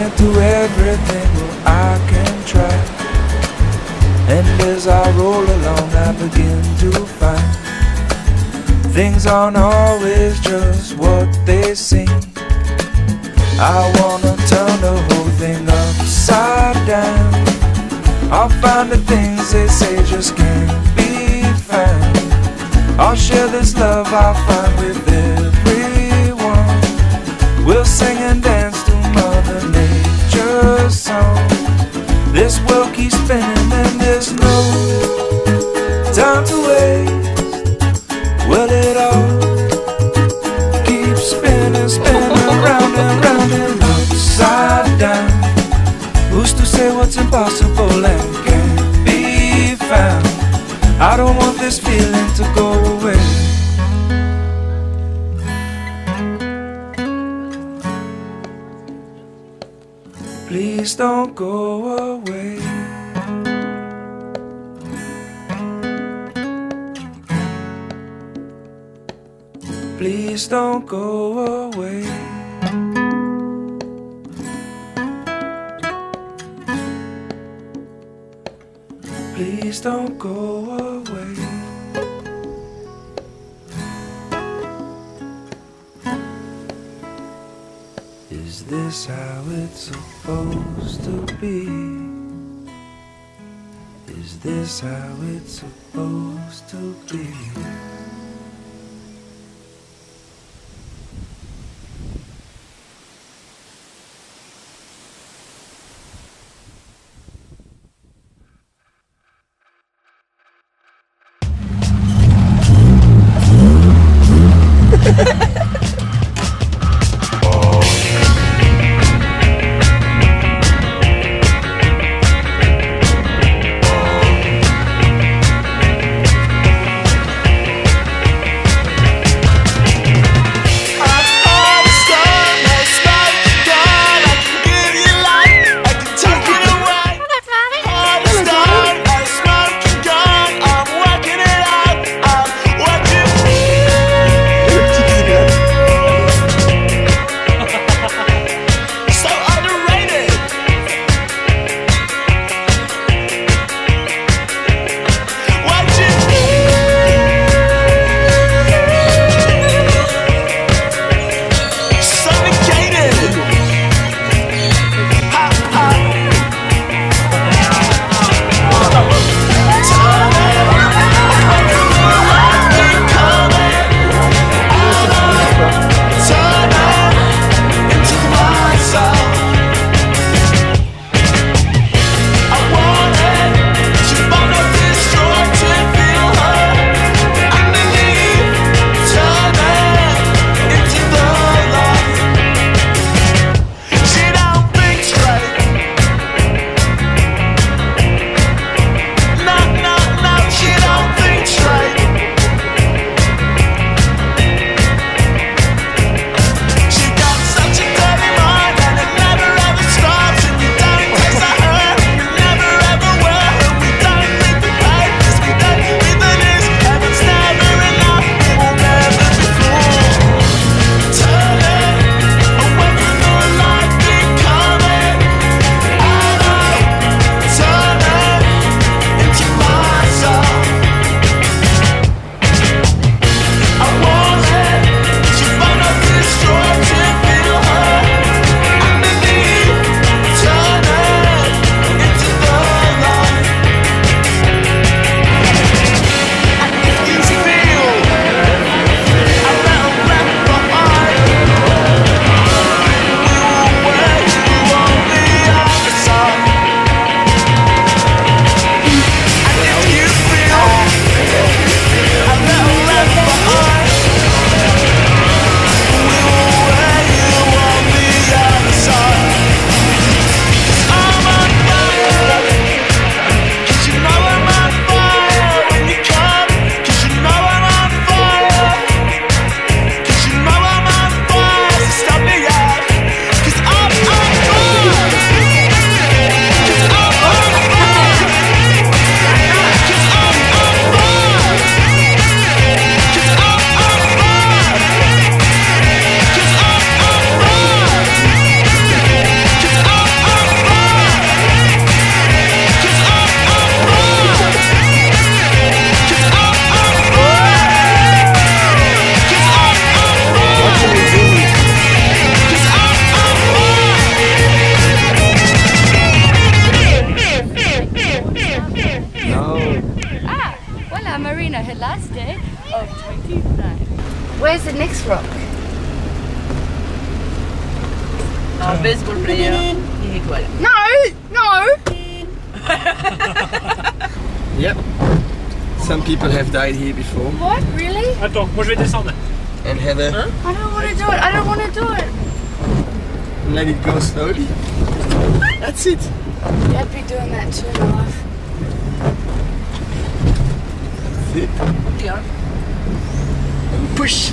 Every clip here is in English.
Can't do everything, but I can try. And as I roll along, I begin to find things aren't always just what they seem. I wanna turn the whole thing upside down. I'll find the things they say just can't be found. I'll share this love I find with time to waste. Well, it all keeps spinning, spinning round and round and upside down. Who's to say what's impossible and can't be found? I don't want this feeling to go away. Please don't go away. Please don't go away. Please don't go away. Is this how it's supposed to be? Is this how it's supposed to be? and Marina her last day of 29. Where's the next rock? Our visible player, No! No! yep. Some people have died here before. What? Really? Attends, moi je vais descendre. And Heather. Huh? I don't want to do it. I don't want to do it. Let it go slowly. That's it. I'd be doing that too, life. It. Bien. And push.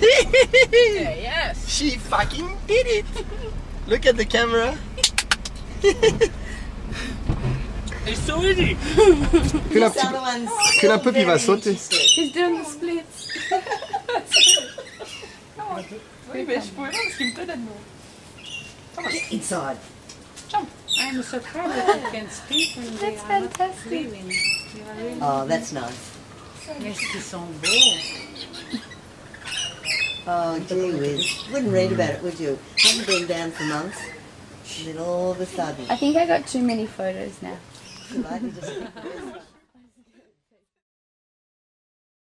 Yeah, yes. she fucking did it. Look at the camera. It's so easy. Recule un petit peu. Recule un peu puis il va sauter. He's doing the splits. Oui, mais je pouvais pas parce qu'il me tenait de nous. Inside. I'm so proud that you can speak when they That's are not fantastic. living. You are really Oh, that's nice. Qu'est-ce qu'ils sont beaux. Oh, gee whiz. Wouldn't read about it, would you? Haven't been down for months. And then all of a sudden, I think I got too many photos now. July to just-